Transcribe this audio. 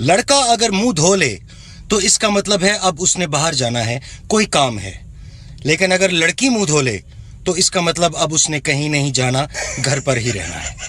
लड़का अगर मुँह धो ले तो इसका मतलब है अब उसने बाहर जाना है, कोई काम है। लेकिन अगर लड़की मुँह धो ले तो इसका मतलब अब उसने कहीं नहीं जाना, घर पर ही रहना है।